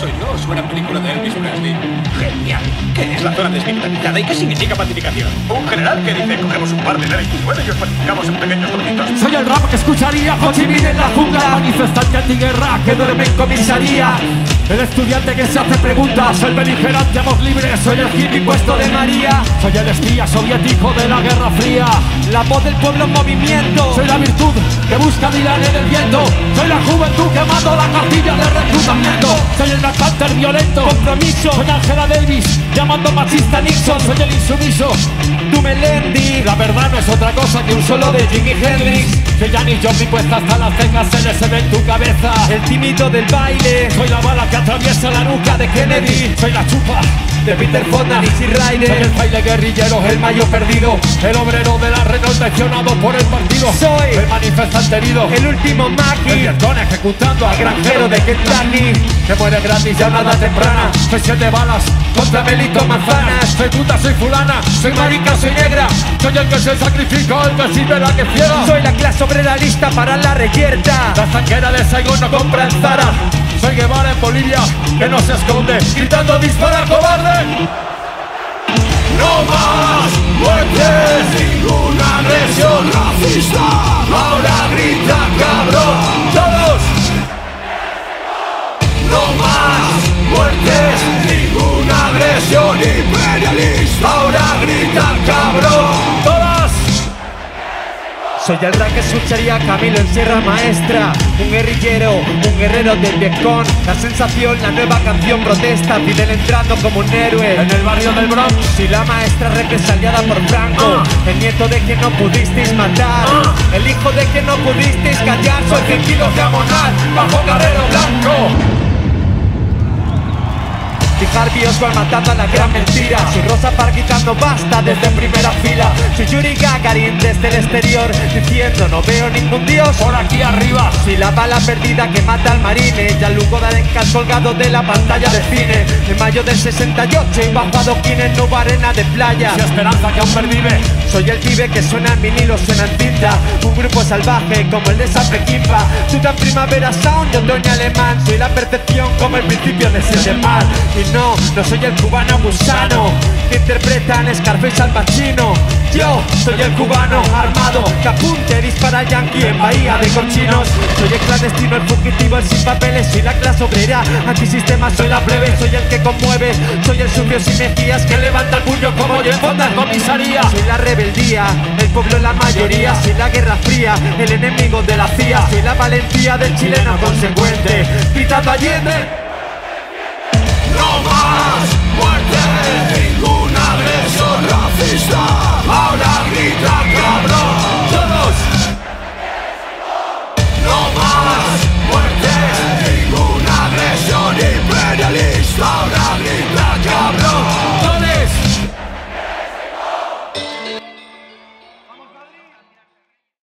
Soy yo, suena película de Elvis Presley. Genial. ¿Qué es la zona desmilitarizada y qué significa pacificación? Un general que dice, cogemos un par de nenes y los pacificamos en pequeños trocitos. Soy el rap que escucharía Ho Chi en la jungla Manifestante antiguerra que duerme en comisaría. El estudiante que se hace preguntas Soy beligerante, amor libre Soy el hippie puesto de María. Soy el espía soviético de la Guerra Fría. La voz del pueblo en movimiento. Soy la virtud que busca Dylan en el viento. Soy la juventud quemando la cartilla de reclutamiento. Soy el Panther violento Compromiso. Soy Angela Davis llamando machista Nixon. Soy el insumiso. Tú Melendi La verdad no es otra cosa que un solo de Jimi Hendrix Que Janis Joplin puesta hasta las cejas se le se ve en tu cabeza. El tímido del baile Soy la bala que atraviesa la nuca de Kennedy. Soy la chupa de Peter Fonda, Easy Rider. Soy el baile guerrillero, el mayo perdido. El obrero de la Renault traicionado por el partido. Soy el manifestante herido. El último Maki El ejecutando al granjero de Kentucky. Que muere gratis ya nada temprana. Soy siete balas contra Melito Manzanas Soy puta, soy fulana, soy marica, soy negra. Soy el que se sacrificó, el que sirve la que ciega Soy la clase obrera lista para la reyerta. La zanquera de Saigon no compra en Zara soy Guevara en Bolivia, que no se esconde, gritando dispara cobarde. No más muertes, ninguna agresión racista. Ahora grita cabrón, todos. No más muertes, ninguna agresión imperialista. Ahora grita cabrón. Soy el rap que escucharía Camilo en Sierra Maestra Un guerrillero, un guerrero del viejón La sensación, la nueva canción protesta Fidel entrando como un héroe En el barrio del Bronx Soy la maestra represaliada por Franco El nieto de quien no pudisteis matar El hijo de quien no pudisteis callar Soy el kilo diagonal bajo carrero blanco Harvey Oswald matando a la gran mentira. Soy Rosa Parks gritando basta desde primera fila. Soy Yuri Gagarin desde el exterior Diciendo no veo ningún dios por aquí arriba Soy la bala perdida que mata al marine Ya Lugo Darenka colgado de la pantalla de cine. En mayo del 68 y bajo en nueva arena de playa. Si esperanza que aún pervive. Soy el pibe que suena en vinilo, suena en tinta Un grupo salvaje como el de Sapequimpa Tú tan primavera sound y otoño alemán. Soy la percepción como el principio de ser mar Y no, no soy el cubano gusano Que interpretan Scarface al Pacino Yo soy el cubano armado Que apunte dispara yankee en bahía de cochinos Soy el clandestino, el fugitivo, el sin papeles Soy la clase obrera, antisistema, soy la breve Soy el que conmueve, soy el sucio sin mejillas Que levanta el puño como yo en fonda comisaría. Soy la rebeldía, el pueblo la mayoría. Soy la guerra fría, el enemigo de la CIA. Soy la valentía del chileno consecuente. Gritando Allende Muerte, ningún agresor racista. Ahora grita cabrón.